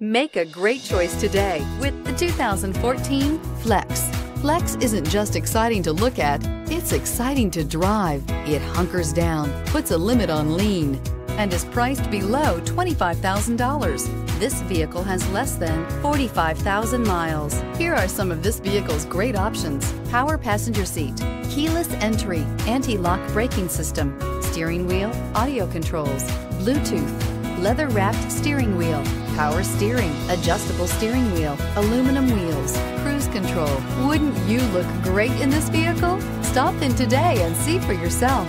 Make a great choice today with the 2014 Flex. Flex isn't just exciting to look at, it's exciting to drive. It hunkers down, puts a limit on lean, and is priced below $25,000. This vehicle has less than 45,000 miles. Here are some of this vehicle's great options. Power passenger seat, keyless entry, anti-lock braking system, steering wheel, audio controls, Bluetooth, leather wrapped steering wheel, power steering, adjustable steering wheel, aluminum wheels, cruise control. Wouldn't you look great in this vehicle? Stop in today and see for yourself.